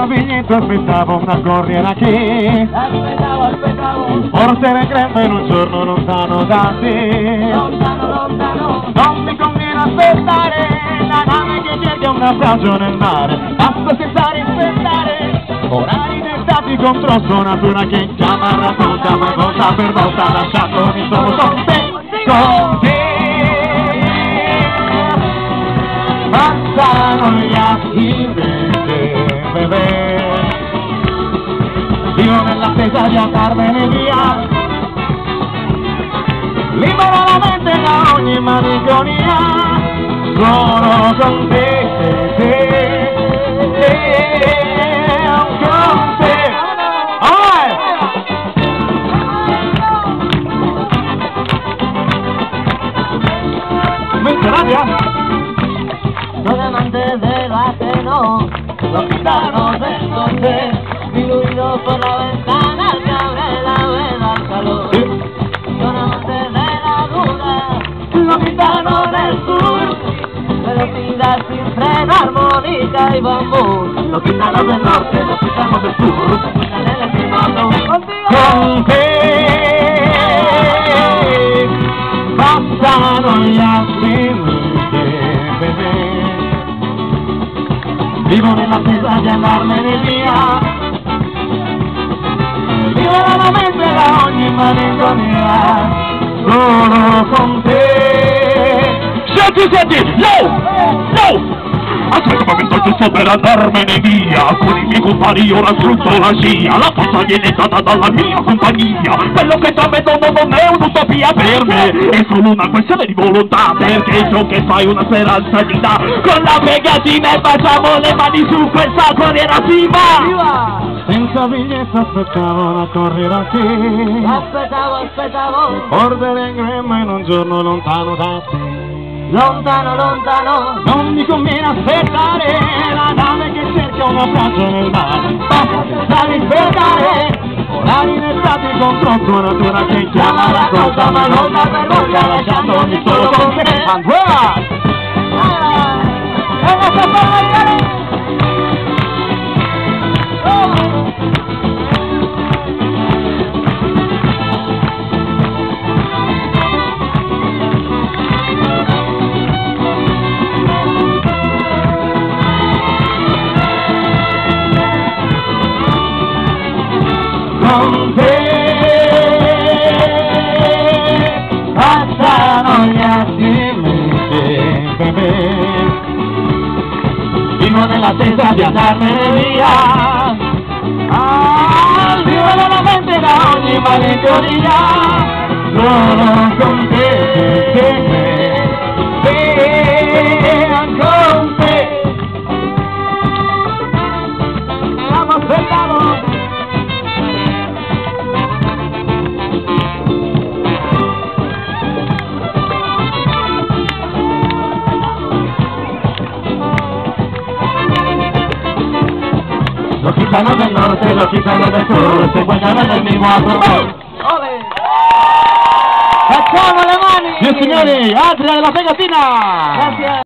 senza biglietto aspettavo una corriera che Aspettavo, aspettavo, porterà crepa in un giorno lontano da te. lontano, lontano. Non mi conviene aspettare la nave che cerca una naufragio nel mare, basta senza rispettare orari dettati contro sua natura che chiama racconta ma volta per volta lasciatomi solo con te, con te. Sono con te, te, te, te, con te. Alright. Mente rabbia. Los amantes del ajeno, los gitanos del norte, diluidos por la ventana velocidad sin freno, armónica y bambú. Los gitanos del norte, los gitanos del sur, en el contigo. Con te gli attimi che bebè Vivo nell'attesa di andarmene via. Libera la mente da ogni malinconia Solo con te. Senti, senti, no, Aspetta un momento giusto per andarmene via. Con i miei compari io raggiunto la scia. La forza viene data dalla mia compagnia. Quello che sta avvenendo non è un'utopia per me. È solo una questione di volontà. Perché ciò che fai una speranza di dà Con la pegatina e facciamo le mani su questa corriera si va Senza biglietto aspettavo la corriera che Aspettavo, aspettavo, Porterà in grembo in un giorno lontano da te lontano, lontano. Non mi conviene aspettare la nave che cerca un naufragio nel mare Basta senza rispettare Orari inettati contro tua natura che chiama la cosa ma non da per voglia lasciandomi solo con te Andrea! ¡Vamos a bailar! Con te passano gli attimi che bebè Vivo nell'attesa di andarmene via Ah, vivo nella mente da ogni malinconia gitanos del norte, los gitanos del sur se encuentran en el mismo átomo. ¡Facciamo le mani! Signori, Adria della Pegatina! Grazie.